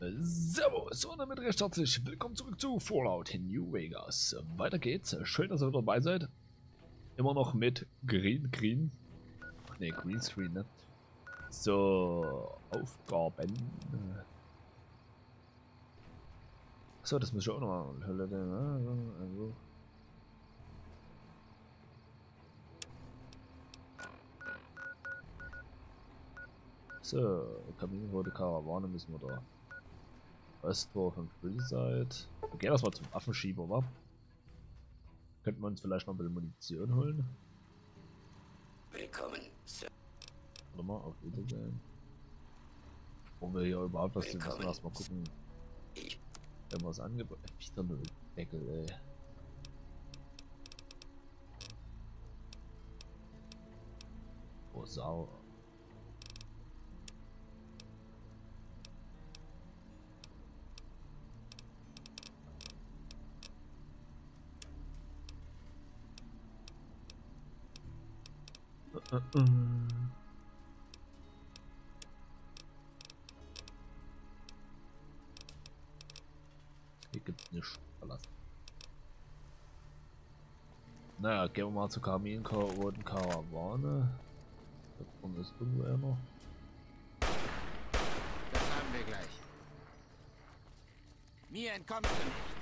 Servus und damit recht herzlich willkommen zurück zu Fallout New Vegas. Weiter geht's. Schön, dass ihr wieder dabei seid. Immer noch mit Green Green. Ach ne, Green Screen, ne? So, Aufgaben. So, das muss ich auch noch mal. So, Kaminrote Karawane müssen wir da. Westwurf und Freeside. Wir gehen erstmal zum Waffenschieber, wa? Könnten wir uns vielleicht noch ein bisschen Munition holen? Willkommen, Sir. Warte mal, auf Wiedersehen. Wo wir hier überhaupt was tun, müssen wir erstmal gucken. Wenn wir es angeboten. Wieder nur Deckel, ey. Oh, sauer. Hier gibt's nichts verlassen. Naja, gehen wir mal zur Kaminroten Karawane. Da vorne ist irgendwo einer. Das haben wir gleich. Mir entkommst nicht.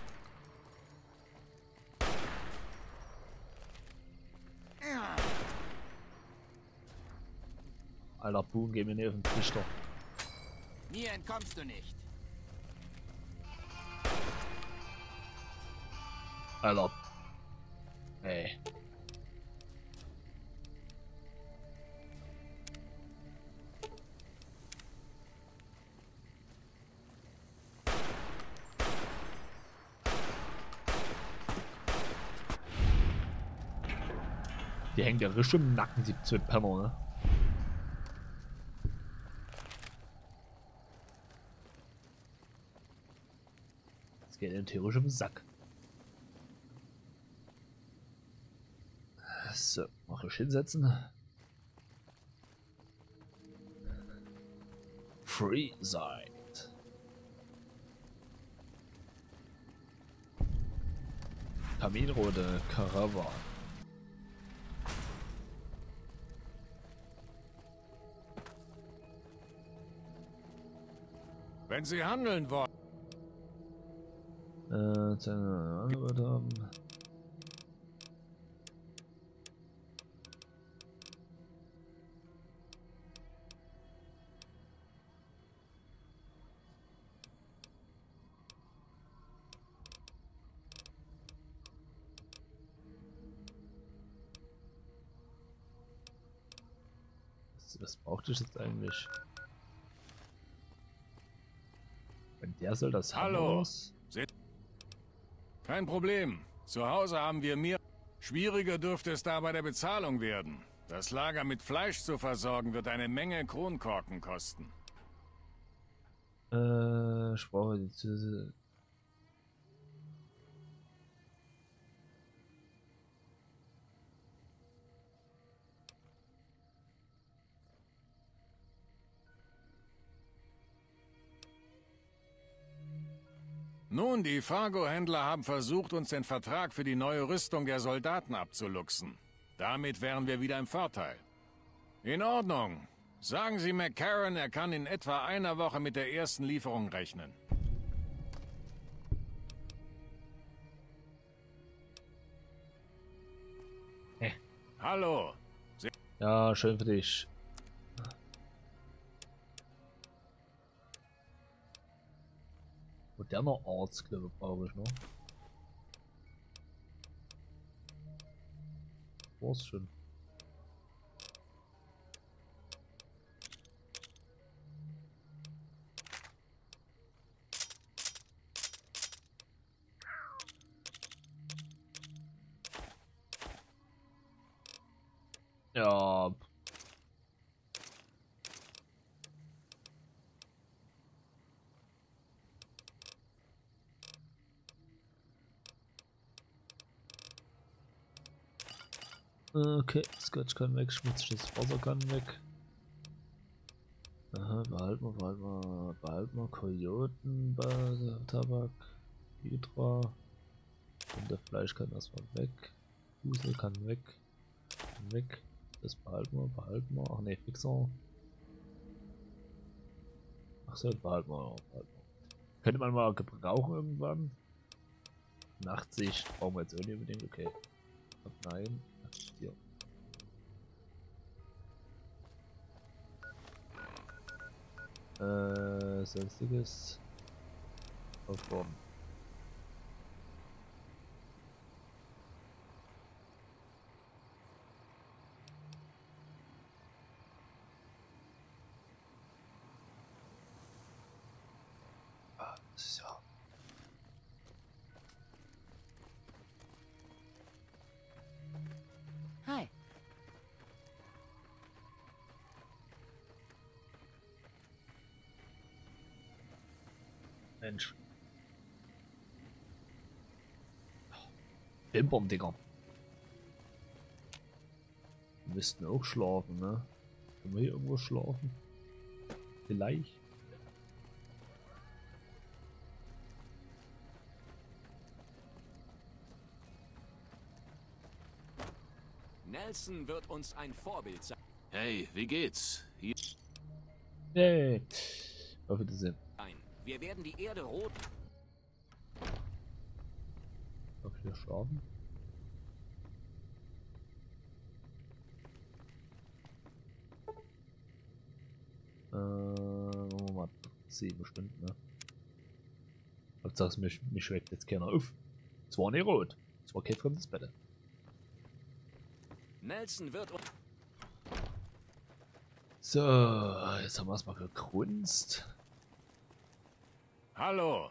Alter, Boom, geh mir nicht auf den Trichter. Mir entkommst du nicht. Alter. Ey. Die hängt ja richtig im Nacken, die zwei Penner, ne? Im Sack. So, mach ich hinsetzen. Free Side. Kaminrote Karawan. Wenn Sie handeln wollen. Eine Arbeit haben. Was, was braucht ich jetzt eigentlich? Wenn der soll das Hallo. Haus. Kein Problem. Zu Hause haben wir mehr. Schwieriger dürfte es da bei der Bezahlung werden. Das Lager mit Fleisch zu versorgen wird eine Menge Kronkorken kosten. Äh, ich brauche die. Nun, die Fargo-Händler haben versucht, uns den Vertrag für die neue Rüstung der Soldaten abzuluxen. Damit wären wir wieder im Vorteil. In Ordnung. Sagen Sie McCarran, er kann in etwa einer Woche mit der ersten Lieferung rechnen. Hä? Hallo. Ja, schön für dich. Moderner Arzt, glaube ich, noch. War's schon. Ja. Okay, Scotch kann weg, schmutziges Wasser kann weg. Aha. behalten wir, behalten wir, behalten wir Kojoten, Ba- Tabak, Hydra. Und der Fleisch kann erstmal weg. Fusel kann weg. Kann weg. Das behalten wir, behalten wir. Ach ne, Fixer. Ach so, behalten wir, behalten wir. Könnte man mal gebrauchen irgendwann. Nachtsicht brauchen wir jetzt auch nicht unbedingt, okay. Nein, hier. Äh, sonstiges. Aufbauen. Ah, Mensch. Bimbom, Digga. Wir müssten auch schlafen, ne? Können wir hier irgendwo schlafen? Vielleicht? Nelson wird uns ein Vorbild sein. Hey, wie geht's? Hier Nee. Auf Wiedersehen. Wir werden die Erde rot. Ich hier schlafen? Äh, wir mal 7 Stunden, ne? Hauptsache, mich, mich schreckt jetzt keiner auf. Es war nicht rot. Es war kein fremdes Bett. Nelson wird. So, jetzt haben wir erstmal gegrunzt. Hallo.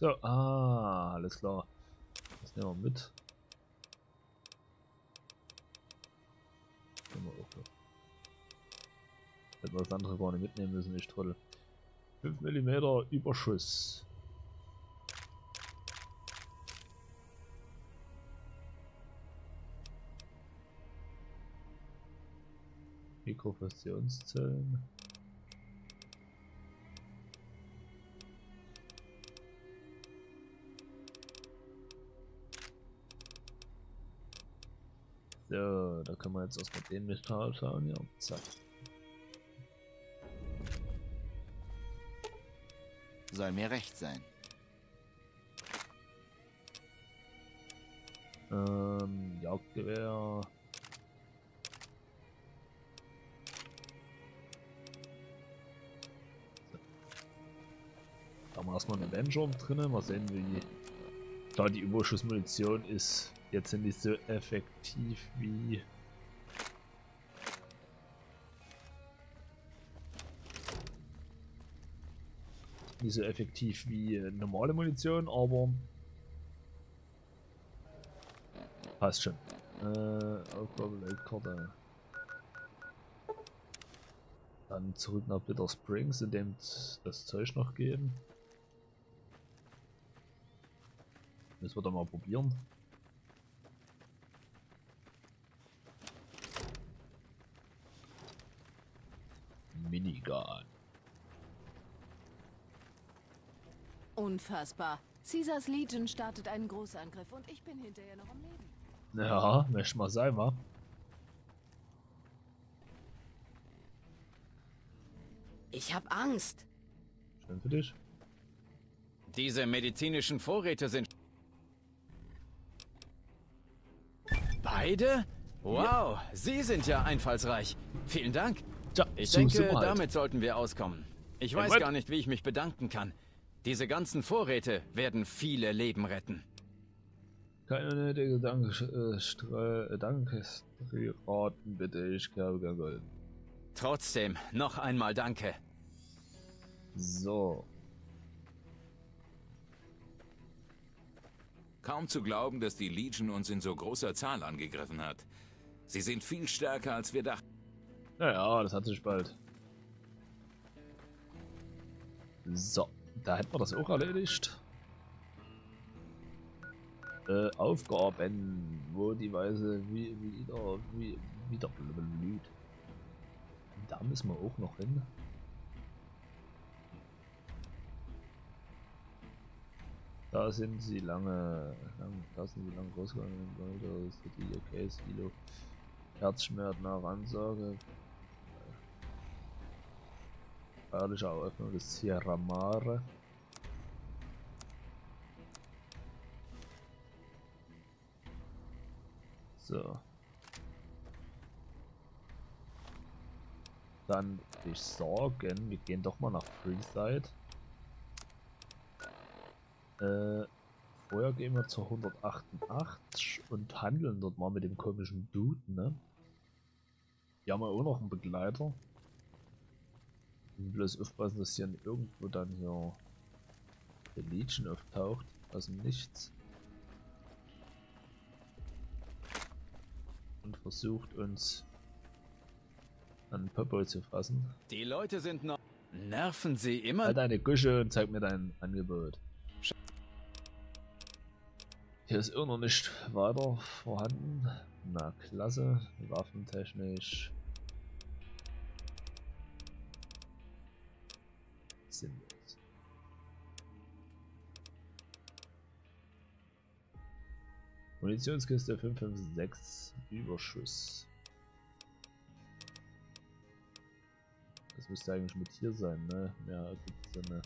So, ah, alles klar. Das nehmen wir mit. Hätten wir das andere gar nicht mitnehmen müssen, ich Trottel. 5 mm Überschuss. Mikrofusionszellen. So, da können wir jetzt erstmal den Metall schauen. Ja, zack. Soll mir recht sein. Ähm, Jagdgewehr. Da haben wir erstmal einen Avenger drinnen. Mal sehen, wie. Da die Überschussmunition ist jetzt nicht so effektiv wie. Nicht so effektiv wie äh, normale Munition, aber Passt schon. Äh, Aufgabe-Karte. Dann zurück nach Bitter Springs, in dem das Zeug noch geben. Müssen wir da mal probieren. Minigun. Unfassbar. Caesars Legion startet einen Großangriff und ich bin hinterher noch am Leben. Ja, möchte mal sein, wa? Ich hab Angst. Schön für dich. Diese medizinischen Vorräte sind. Beide? Wow, Sie sind ja einfallsreich. Vielen Dank. Tja, Ich denke, halt. damit sollten wir auskommen. Ich weiß gar nicht, wie ich mich bedanken kann. Diese ganzen Vorräte werden viele Leben retten. Keine nötige äh, äh, Dankesraten, bitte. Ich glaube, gar Gold. Trotzdem, noch einmal danke. So. kaum zu glauben, dass die Legion uns in so großer Zahl angegriffen hat. Sie sind viel stärker, als wir dachten. Naja, das hat sich bald. So, da hätten wir das auch erledigt. Äh, Aufgaben, wo die Weise wie, wieder, wie, wieder blüht. Da müssen wir auch noch hin. Da sind sie lange, lang, da sind sie lange groß geworden. City, okay, Silo. Herzschmerz nach Feierliche Eröffnung des Sierra Mare. So. Dann würde ich sagen, wir gehen doch mal nach Freeside. Äh, vorher gehen wir zur 188 und handeln dort mal mit dem komischen Dude, ne? Hier haben wir auch noch einen Begleiter. Und bloß aufpassen, dass hier irgendwo dann hier der Legion auftaucht, aus dem Nichts. Und versucht uns an Popo zu fassen. Die Leute sind noch... Nerven sie immer? Halt deine Gusche und zeig mir dein Angebot. Hier ist immer noch nicht weiter vorhanden. Na klasse, waffentechnisch. Sinnlos. Munitionskiste 556 Überschuss. Das müsste eigentlich mit hier sein, ne? Ja, gibt's ja ne.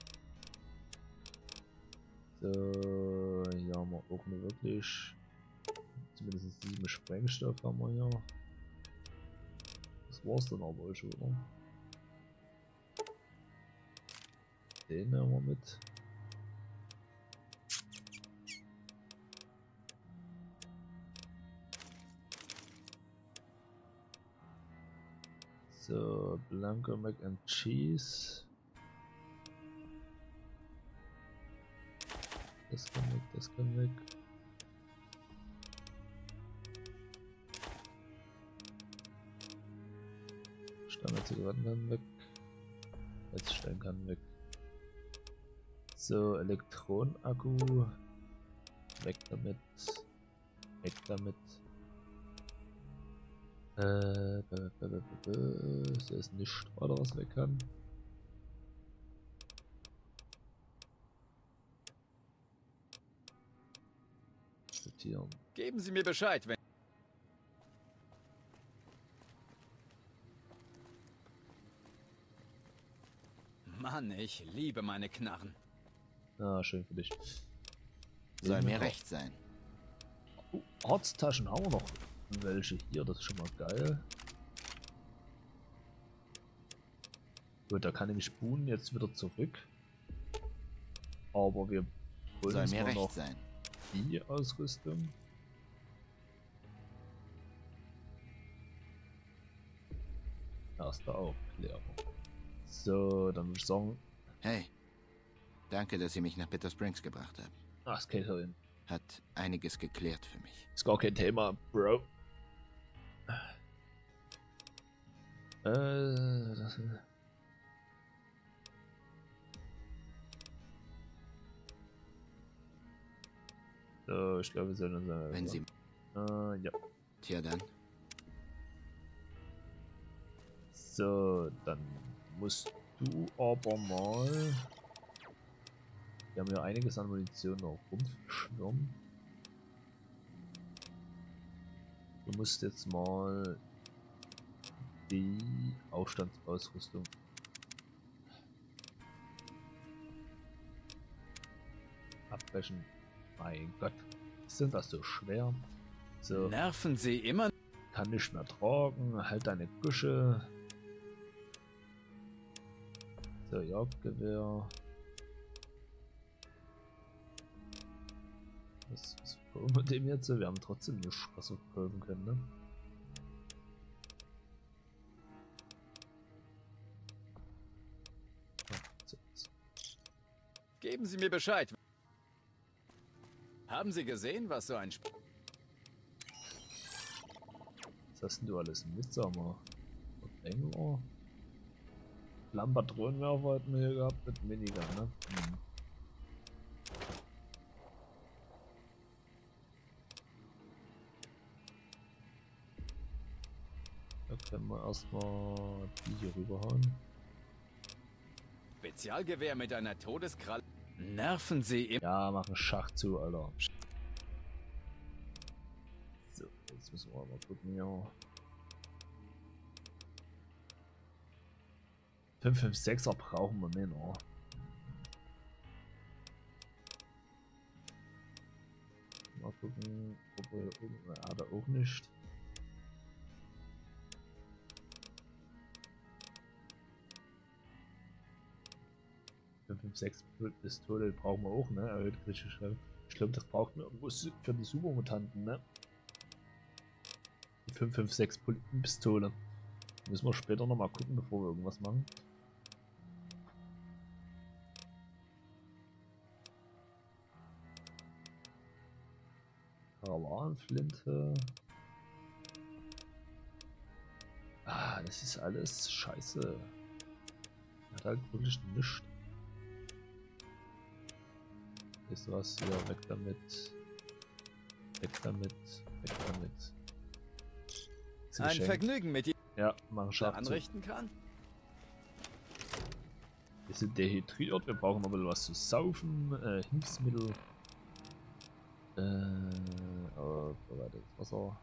So, hier haben wir auch nur wirklich zumindest sieben Sprengstoff haben wir hier. Das war's dann aber schon, oder? Den nehmen wir mit. So, Blanco Mac and Cheese. Das kann weg, das kann weg. Standard-Zigaretten kann weg. Heizstein kann weg. So, Elektronenakku. Weg damit. Weg damit. Äh, b -b -b ist nicht weiter, was weg kann. Sortieren. Geben Sie mir Bescheid, wenn... Mann, ich liebe meine Knarren. Ah, schön für dich. Soll mir recht sein. Oh, Arzttaschen haben wir noch welche hier, das ist schon mal geil. Gut, da kann nämlich Boon jetzt wieder zurück. Aber wir holen Soll uns mal recht noch sein. die Ausrüstung. Erste Aufklärung. So, dann würde ich sagen, Hey, danke, dass Sie mich nach Bitter Springs gebracht haben. ach, es geht hin. Hat einiges geklärt für mich. Ist gar kein Thema, Bro. Äh, das, so, ich glaube, wir sollen uns. äh, Wenn Sie... Äh, ja. Tja dann. So, dann musst du aber mal. Wir haben ja einiges an Munition noch rumschwirren. Du musst jetzt mal die Aufstandsausrüstung. Abbrechen. Mein Gott, sind das so schwer? So. Nerven sie immer... Kann nicht mehr tragen, halt deine Gusche. So, Jagdgewehr. Was, was verkaufen wir dem jetzt? Wir haben trotzdem nichts, was wir können, ne? Geben Sie mir Bescheid. Haben Sie gesehen, was so ein... Sp So, hast denn du alles mit, sag mal? Engler? Lambatronenwerfer hatten wir hier gehabt mit Minigun, ne? Hm. Da können wir erstmal die hier rüberhauen. Spezialgewehr mit einer Todeskralle. Nerven Sie im... Ja, machen Schach zu, Alter. So, jetzt müssen wir mal gucken, ja. 556er brauchen wir mehr noch. Mal gucken, ob wir oben. Ja, da auch nicht. Sechs Pistole brauchen wir auch, ne? Erhöht kritische Schreiben. Ich glaube, das braucht man für die Supermutanten, ne? Die 556 Pistole. Müssen wir später nochmal gucken, bevor wir irgendwas machen. Karawanenflinte. Ah, das ist alles scheiße. Hat halt wirklich nichts. Ist was hier, weg damit. Weg damit, weg damit. Ein Geschenk. Vergnügen mit dir Ja, mach scharf zu. anrichten kann? Wir sind dehydriert, wir brauchen mal was zu saufen, äh, Hilfsmittel. Äh, oh, warte, Wasser.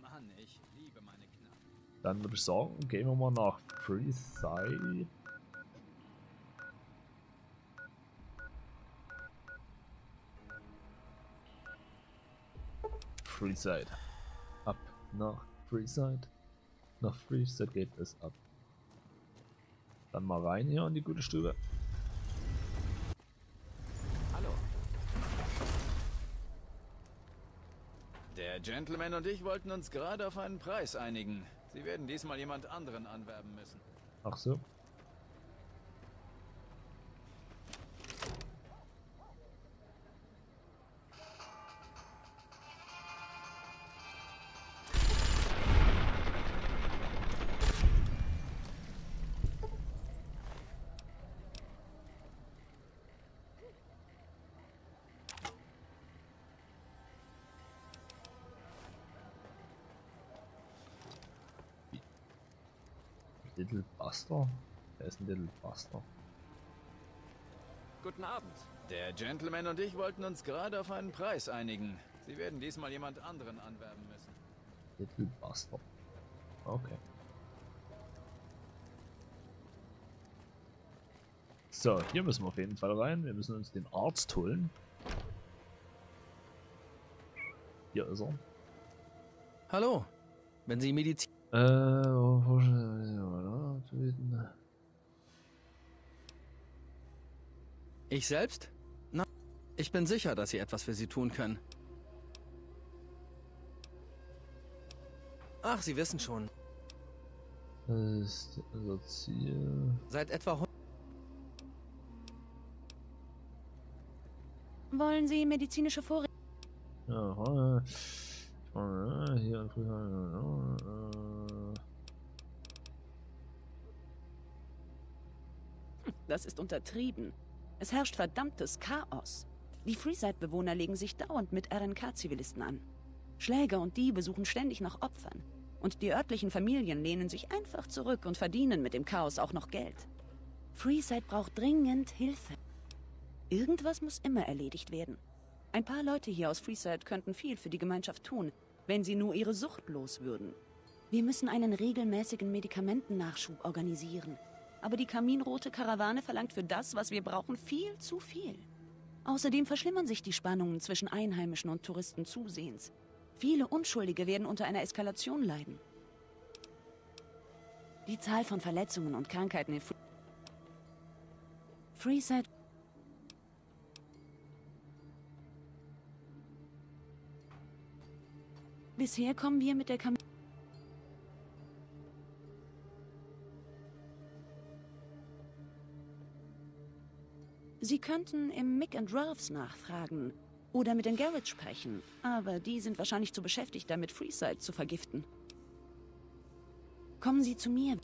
Mann, ich liebe meine Knappen. Dann würde ich sagen, gehen wir mal nach Freeside. Freeside. Ab nach Freeside. Nach Freeside geht es ab. Dann mal rein hier in die gute Stube. Hallo. Der Gentleman und ich wollten uns gerade auf einen Preis einigen. Sie werden diesmal jemand anderen anwerben müssen. Ach so. Little Buster? Wer ist ein Little Buster? Guten Abend. Der Gentleman und ich wollten uns gerade auf einen Preis einigen. Sie werden diesmal jemand anderen anwerben müssen. Little Buster. Okay. So, hier müssen wir auf jeden Fall rein. Wir müssen uns den Arzt holen. Hier ist er. Hallo. Wenn Sie Medizin. Äh, wo- wo- wo- töten. Ich selbst? Na, ich bin sicher, dass Sie etwas für Sie tun können. Ach, Sie wissen schon. Das ist unser Ziel. Seit etwa hun- Wollen Sie medizinische Vorräte? Ja, äh, hier und früher. Das ist untertrieben. Es herrscht verdammtes Chaos. Die Freeside-Bewohner legen sich dauernd mit RNK-Zivilisten an. Schläger und Diebe suchen ständig nach Opfern. Und die örtlichen Familien lehnen sich einfach zurück und verdienen mit dem Chaos auch noch Geld. Freeside braucht dringend Hilfe. Irgendwas muss immer erledigt werden. Ein paar Leute hier aus Freeside könnten viel für die Gemeinschaft tun, wenn sie nur ihre Sucht los würden. Wir müssen einen regelmäßigen Medikamentennachschub organisieren. Aber die kaminrote Karawane verlangt für das, was wir brauchen, viel zu viel. Außerdem verschlimmern sich die Spannungen zwischen Einheimischen und Touristen zusehends. Viele Unschuldige werden unter einer Eskalation leiden. Die Zahl von Verletzungen und Krankheiten in Free Freeside Bisher kommen wir mit der Kam Sie könnten im Mick and Ralphs nachfragen Oder mit den Garrett sprechen. Aber die sind wahrscheinlich zu beschäftigt, damit Freeside zu vergiften. Kommen Sie zu mir.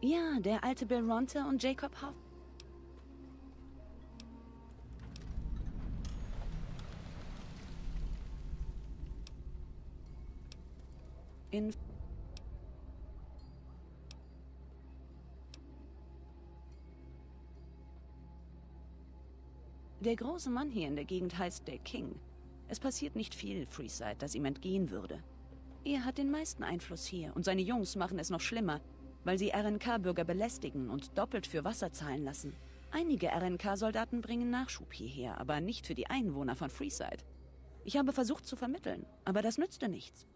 Ja, der alte Bill Ronte und Jacob Hoff. In Der große Mann hier in der Gegend heißt der King. Es passiert nicht viel, Freeside, das ihm entgehen würde. Er hat den meisten Einfluss hier und seine Jungs machen es noch schlimmer, weil sie RNK-Bürger belästigen und doppelt für Wasser zahlen lassen. Einige RNK-Soldaten bringen Nachschub hierher, aber nicht für die Einwohner von Freeside. Ich habe versucht zu vermitteln, aber das nützte nichts.